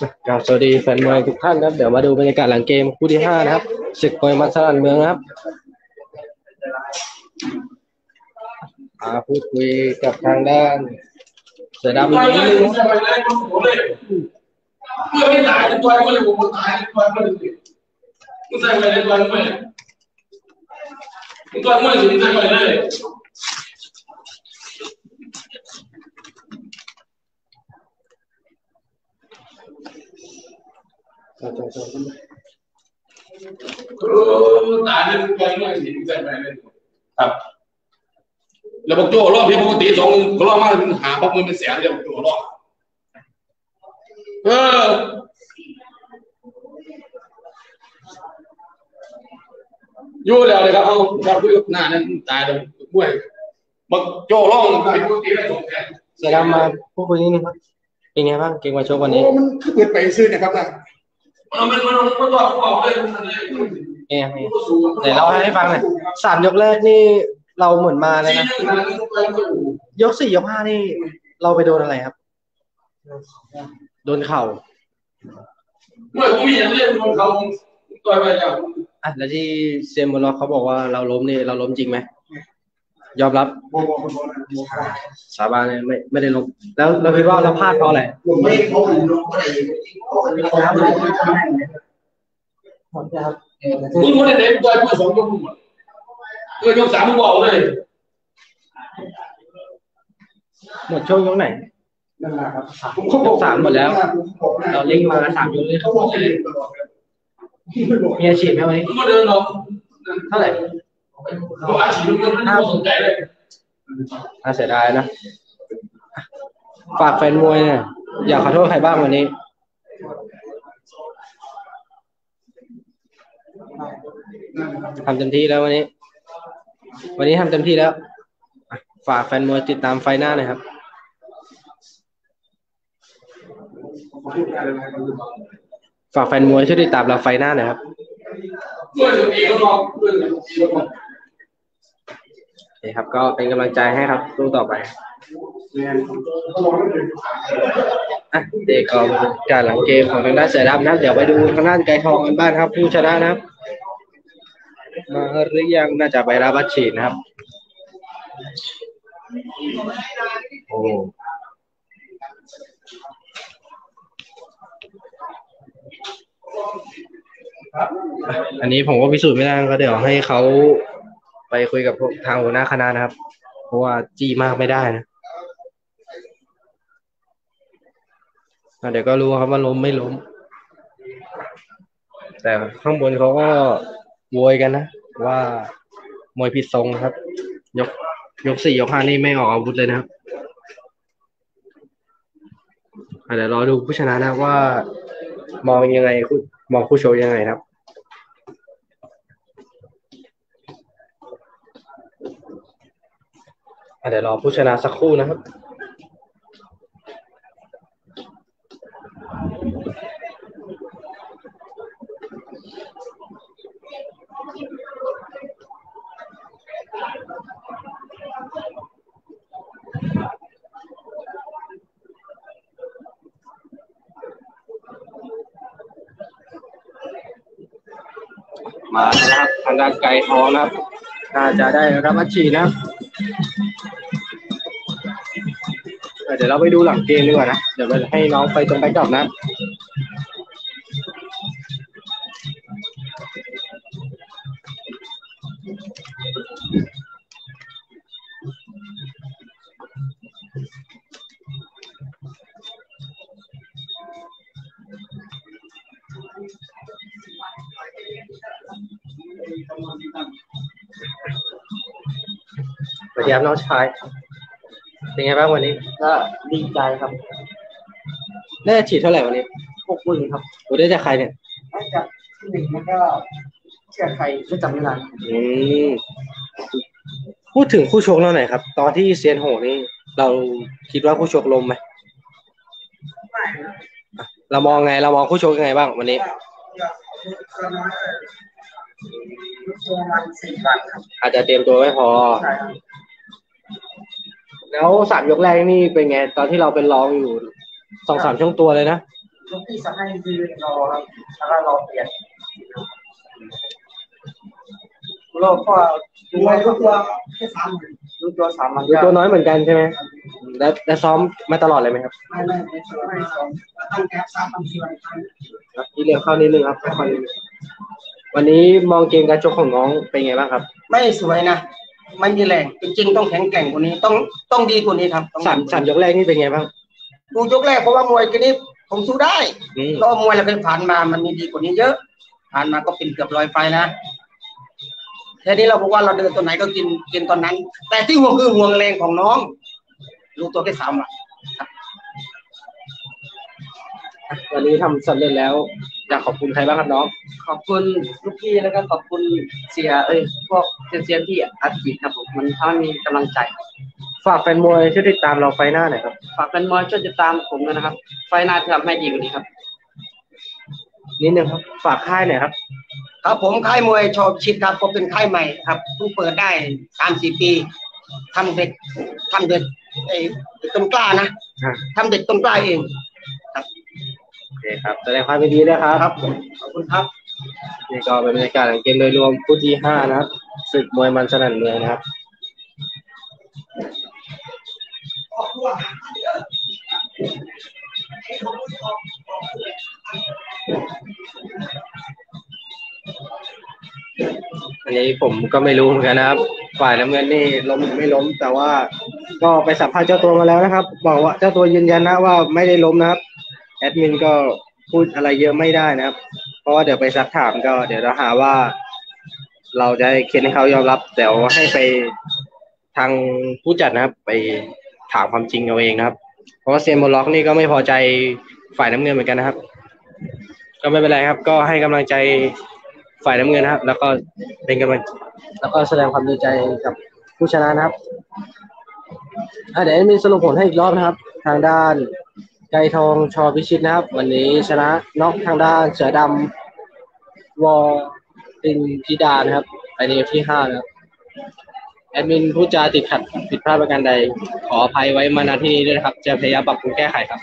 ครับสวัสดีแฟนมวยทุกท่านครับ เดี๋ยวมาดูบรรยากาศหลังเกมคู่ที่ห้านะครับศึกมวยมัสลันเมืองนะครับอ่าพูดคุยกับทางด้าน เสือดำอีกนิดนึงเมื่อไม่ตายตัวก็เลยผมตายตัวก็เลยมึงใส่ไปเลยตัวไม่มึงตัวไม่ถึงใส่ไปเลย เออ ตายเลยตัวไม่ถึงใส่ไปเลยครับ แล้วบอกโจ้รอบที่ปกติสองรอบมาหาพวกมึงเป็นแสนเลยบอกโจ้รอบเอออยู่แล้วเลยครับเอาเราคุยกับหน้านั้นตายเลยบ้วยบอกโจ้ร้องเป็นปกติได้สองแสนเสือดำมาพูดคุยนิดนึงครับเป็นไงบ้างเกมมาโชกวันนี้โอ้มันคือเปิดไปซื้อนะครับนะ เอกเลยมันเลยเอ้ยเดี๋ยวเราให้ฟังหน่อยสามยกแรกนี่เราเหมือนมาเลยนะ ยกสี่ยกห้านี่ เราไปโดนอะไรครับ โดนเข่าเมื่อผมมีอย่างเล่นมันเข่าตัวไปแล้วอะแล้วที่เซียนบอลล็อกเขาบอกว่าเราล้มนี่เราล้มจริงไหม ยอมรับสาบานเลยไม่ไม่ได้ล้มแล้วเราคิดว่าเราพลาดเพราะอะไรไม่เขาหลงอะไรเขาทำอะไรหมดครับมึงคนไหนตัวเพื่อสองยกมึงเออยกสามมึงบอกเลยหมดช่วงยกไหนนั่นแหละครับยกสามหมดแล้ว เราเล่นมาสามยกเลยเขาบอกเลยมีอาชีพไหมวันนี้มึงมาเดินหรอกเท่าไหร่ ตัวอาชีพมันน่าสนใจเลยน่าเสียดายนะ ฝากแฟนมวยเนี่ยอยากขอโทษใครบ้างวันนี้ทำเต็มที่แล้ววันนี้ วันนี้ทำเต็มที่แล้ว ฝากแฟนมวยติดตามไฟหน้าหน่อยครับฝากแฟนมวยช่วยติดตามเราไฟหน้าหน่อยครับ คครับ ก็เป็นกำลังใจให้ครับสู้ต่อไปอะเด็กก็เป็นการหลังเกมของทางด้านเสือดำนะ เดี๋ยวไปดูทางด้านไก่ทองกันบ้างครับ ผู้ชนะนะครับ มาหรือยังน่าจะไปรับวัดฉีดนะครับ โอ้อันนี้ผมก็พิสูจน์ไม่ได้ก็เดี๋ยวให้เขา ไปคุยกับพวกทางหัวหน้าคณะนะครับ เพราะว่าจี้มากไม่ได้นะเดี๋ยวก็รู้ครับว่าล้มไม่ล้ม แต่ข้างบนเขาก็โวยกันนะว่ามวยผิดทรงครับ ยกยกสี่ยกห้านี่ไม่ออกอาวุธเลยนะครับเดี๋ยวรอดูผู้ชนะนะว่ามองยังไงมองคู่โชว์ยังไงครับอะ เดี๋ยวรอผู้ชนะสักครู่นะครับมาแล้วนะครับทางด้านไกลทองนะครับน่าจะได้รับอัดฉีดนะครับ เดี๋ยวเราไปดูหลังเกมดีกว่านะ เดี๋ยวไปให้น้องไปตรงไปกลับนะครับสวัสดีครับน้องชาย เป็นไงบ้างวันนี้ก็ดีใจครับ ได้อัดฉีดเท่าไหร่วันนี้พวกคุณครับโอ้ได้จากใครเนี่ยน่าจะที่หนึ่งแล้วก็เชื่อใครไม่จำไม่ได้อืมพูดถึงคู่ชกเราหน่อยครับ ตอนที่เซียนโหนี่เราคิดว่าคู่ชกลมไหมอะเรามองไง เรามองคู่ชกยังไงบ้างวันนี้ประมาณประมาณสี่วันครับอาจจะเตรียมตัวไม่พอใช่ครับ แล้วสามยกแรกนี่เป็นไง ตอนที่เราเป็นรองอยู่สองสามช่วงตัวเลยนะลูกพี่สั่งให้ยืนรอครับแล้วก็รอเปลี่ยนโลกก็ดูไว้ทุกตัวแค่สามหมื่นทุกตัวสามพันดูตัวน้อยเหมือนกันใช่ไหมแล้วแล้วซ้อมมาตลอดเลยไหมครับไม่ไม่ไม่ไม่สองตั้งแก๊ปสามพันสี่พันครั้งครับที่เรียงเข้านิดนึงครับค่อยๆวันนี้มองเกมการชกของน้องเป็นไงบ้างครับ ไม่สวยนะ ไม่มีแรงจริงๆต้องแข็งแกร่งกว่านี้ต้องต้องดีกว่านี้ครับต้องสามสามยกแรกนี่เป็นไงบ้างดูยกแรกเพราะว่ามวยกันนี้ผมสู้ได้อืมเพราะว่ามวยเราเคยผ่านมามันมีดีกว่านี้เยอะ ผ่านมาก็เป็นเกือบร้อยไฟล์นะแค่นี้เราบอกว่าเราเดินตัวไหนก็กินกินตอนนั้น แต่ที่ห่วงคือห่วงแรงของน้องรู้ตัวแค่สามวันวันนี้ทำสำเร็จแล้ว อยากขอบคุณใครบ้างครับน้อง ขอบคุณลูกพี่แล้วก็ขอบคุณเสียเอ้ยพวกเซียนๆที่อัดฉีดครับผมมันทำให้มีกำลังใจฝากแฟนมวยช่วยติดตามเราไฟหน้าหน่อยครับ ฝากแฟนมวยช่วยติดตามผมด้วยนะครับ ไฟหน้าจะทำให้ดีกว่านี้ครับ นิดนึงครับ ฝากค่ายหน่อยครับ ครับผมค่ายมวยชอบชิดครับก็เป็นค่ายใหม่ครับเพิ่งเปิดได้สามสี่ปีทำเด็กทำเด็กไอ้เด็กต้นกล้านะอ่า ทำเด็กต้นกล้าเองโอ เคครับแสดงความยินดีด้วยครับครับผมขอบคุณครับนี่ก็เป็นบรรยากาศของเกมโดยรวมคู่ที่ห้านะครับศึกมวยมันสนั่นเมืองนะครับอันนี้ผมก็ไม่รู้เหมือนกันนะครับ ฝ่ายน้ำเงินนี่ล้มหรือไม่ล้ม แต่ว่าก็ไปสัมภาษณ์เจ้าตัวมาแล้วนะครับ บอกว่าเจ้าตัวยืนยันนะว่าไม่ได้ล้มนะครับ แอดมินก็พูดอะไรเยอะไม่ได้นะครับ เพราะว่าเดี๋ยวไปซักถามก็เดี๋ยวเราหาว่า เราจะเค้นให้เขายอมรับเดี๋ยวให้ไปทางผู้จัดนะครับ ไปถามความจริงเอาเองนะครับ เพราะว่าเซียนโมล็อกนี่ก็ไม่พอใจฝ่ายน้ำเงินเหมือนกันนะครับ ก็ไม่เป็นไรครับ ก็ให้กำลังใจฝ่ายน้ำเงินนะครับ แล้วก็เป็นกำลังแล้วก็แสดงความดีใจกับผู้ชนะนะครับเดี๋ยวมีสรุปผลให้อีกรอบนะครับ ทางด้าน ไกรทองชอพิชิตนะครับ วันนี้ชนะน็อกทางด้านเสือดำวอตินธิดานะครับไปในยกที่ห้านะครับแอดมินผู้จาติดขัดผิดพลาดประการใด ขออภัยไว้มาณที่นี้ด้วยนะครับ จะพยายามปรับปรุงแก้ไขครับ